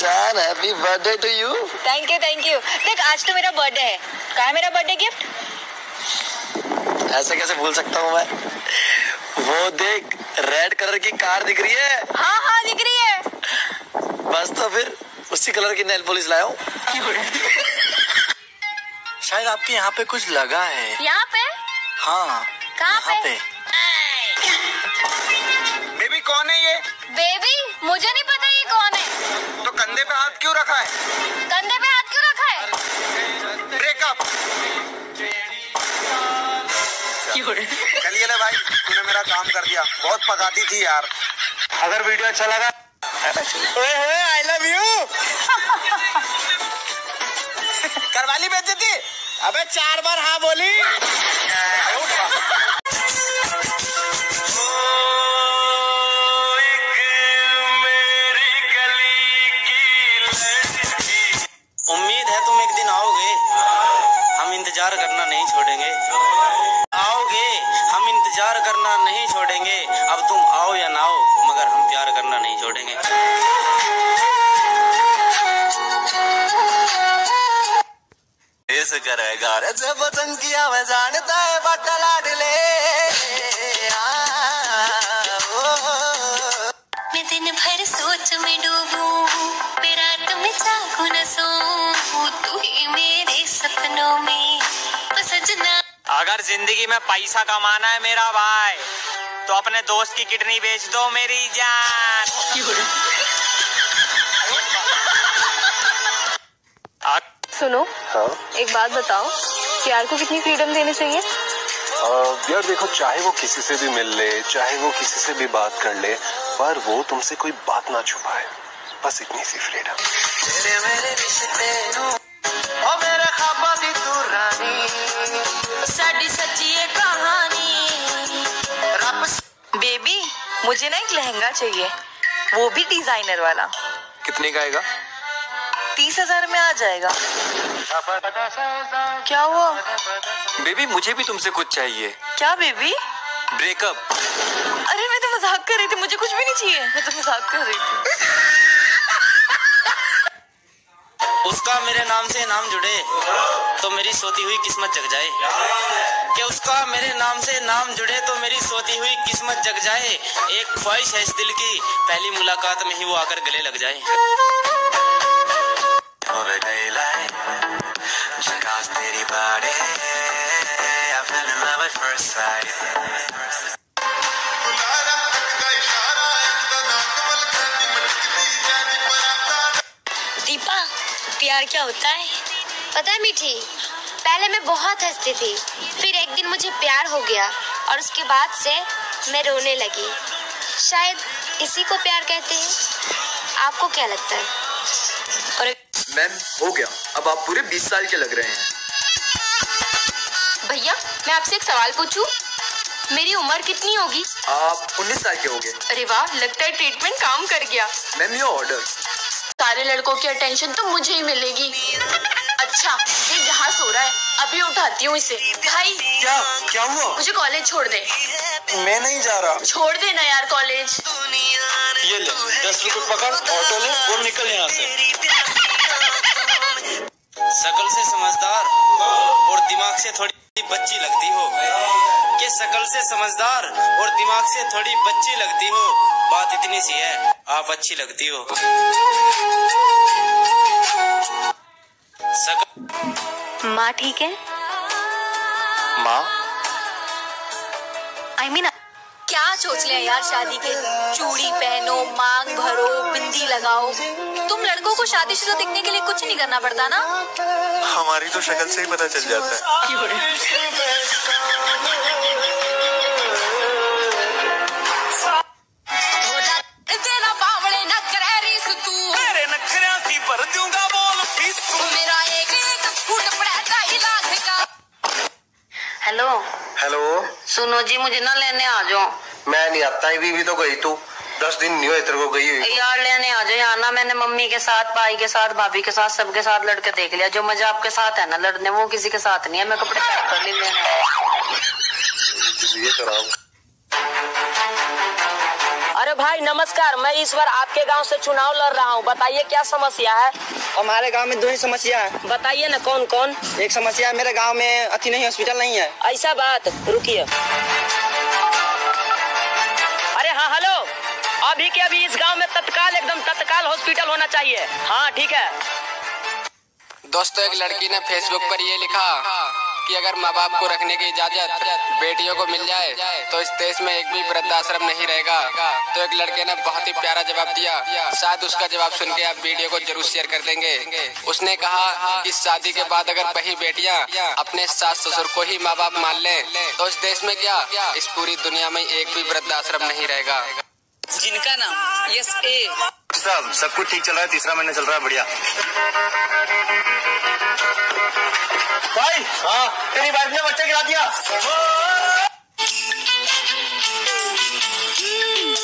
जान happy birthday to you thank you thank you देख आज तो मेरा बर्थडे है। कहा है मेरा बर्थडे गिफ्ट ऐसे कैसे भूल सकता हूँ मैं? वो देख रेड कलर की कार दिख रही है। हाँ हाँ दिख रही है। बस तो फिर उसी कलर की नेल पॉलिश लाया हूँ। शायद आपके यहाँ पे कुछ लगा है। यहाँ पे? हाँ कहाँ यहाँ पे? बेबी कौन है ये? बेबी मुझे नहीं पता ये कौन है। तो कंधे पे हाथ क्यों रखा है? कंधे पे हाथ क्यों रखा है? ब्रेकअप। चलिए ले भाई तूने मेरा काम कर दिया। बहुत पकाती थी यार। अगर वीडियो अच्छा लगा आई लव यू करवाली बेचती अबे चार बार हाँ बोली। छोड़ेंगे। आओगे हम इंतज़ार करना नहीं छोड़ेंगे। अब तुम आओ या ना आओ मगर हम प्यार करना नहीं छोड़ेंगे। करेगा से पसंद किया मैं जानता है बट्टा लाडले। मैं दिन भर सोच में डूबूं। अगर ज़िंदगी में पैसा कमाना है मेरा भाई तो अपने दोस्त की किडनी बेच दो मेरी जान। सुनो हाँ? एक बात बताओ प्यार को कितनी फ्रीडम देनी चाहिए? आ, यार देखो चाहे वो किसी से भी मिल ले चाहे वो किसी से भी बात कर ले पर वो तुमसे कोई बात ना छुपाए। बस इतनी सी फ्रीडम मुझे ना एक लहंगा चाहिए। वो भी डिज़ाइनर वाला। कितने का आएगा? तीस हज़ार में आ जाएगा। क्या हुआ? बेबी मुझे भी तुमसे कुछ चाहिए। क्या बेबी? ब्रेकअप। अरे मैं तो मज़ाक कर रही थी मुझे कुछ भी नहीं चाहिए। मैं तो मज़ाक कर रही थी। मेरे नाम से नाम जुड़े तो मेरी सोती हुई किस्मत जग जाए। कि उसका मेरे नाम से नाम जुड़े तो मेरी सोती हुई किस्मत जग जाए। एक ख्वाहिश है इस दिल की, पहली मुलाकात में ही वो आकर गले लग जाए। तेरी body I fell in love at first sight. क्या होता है? पता है मीठी? पहले मैं बहुत हंसती थी। फिर एक दिन मुझे प्यार हो गया और उसके बाद से मैं रोने लगी। शायद इसी को प्यार कहते हैं? आपको क्या लगता है? और मैम हो गया। अब आप पूरे 20 साल के लग रहे हैं। भैया मैं आपसे एक सवाल पूछूँ? मेरी उम्र कितनी होगी? आप 19 साल के हो गए अरे वाह लगता है ट्रीटमेंट काम कर गया। मैम ये ऑर्डर सारे लड़कों की अटेंशन तो मुझे ही मिलेगी। अच्छा ये यहाँ सो रहा है। अभी उठाती हूँ इसे। भाई क्या क्या हुआ? मुझे कॉलेज छोड़ दे। मैं नहीं जा रहा। छोड़ देना यार कॉलेज ये ले दस रुपए पकड़ ऑटो ले और निकल यहाँ से। शकल से समझदार और दिमाग से थोड़ी बच्ची लगती हो। के शकल से समझदार और दिमाग से थोड़ी बच्ची लगती हो बात इतनी सी है। आप अच्छी लगती हो। माँ ठीक है? माँ? आई मीन क्या सोच लिया यार शादी के? चूड़ी पहनो मांग भरो बिंदी लगाओ। तुम लड़कों को शादीशुदा दिखने के लिए कुछ नहीं करना पड़ता ना? हमारी तो शक्ल से ही पता चल जाता है। सुनो जी मुझे ना लेने आ जाओ। मैं नहीं आता ही भी तो गई तू। दस दिन नहीं हुए तेरे को गई हुई। यार लेने आ जाओ यहाँ ना। मैंने मम्मी के साथ भाई के साथ भाभी के साथ सबके साथ लड़के देख लिया। जो मज़ा आपके साथ है ना लड़ने वो किसी के साथ नहीं है। मैं कपड़े पैक कर ली लेने। अरे भाई नमस्कार मैं इस बार आपके गाँव से चुनाव लड़ रहा हूँ। बताइए क्या समस्या है? हमारे गाँव में दो ही समस्या है। बताइए ना कौन कौन एक समस्या मेरे गाँव में अति नहीं हॉस्पिटल नहीं है। ऐसा बात रुकिए। अरे हाँ हेलो। अभी के अभी इस गाँव में तत्काल एकदम तत्काल हॉस्पिटल होना चाहिए। हाँ ठीक है। दोस्तों एक लड़की ने फेसबुक पर ये लिखा कि अगर माँ बाप को रखने की इजाज़त बेटियों को मिल जाए तो इस देश में एक भी वृद्धाश्रम नहीं रहेगा। तो एक लड़के ने बहुत ही प्यारा जवाब दिया। शायद उसका जवाब सुन के आप वीडियो को ज़रूर शेयर कर देंगे। उसने कहा कि शादी के बाद अगर वही बेटियाँ अपने सास ससुर को ही माँ बाप मान ले तो इस देश में क्या इस पूरी दुनिया में एक भी वृद्धाश्रम नहीं रहेगा? जिनका नाम यस ए। साहब सब कुछ ठीक चल रहा है तीसरा महीना चल रहा है बढ़िया। भाई हाँ तेरी वाइफ ने बच्चा गिरा दिया। हम्म,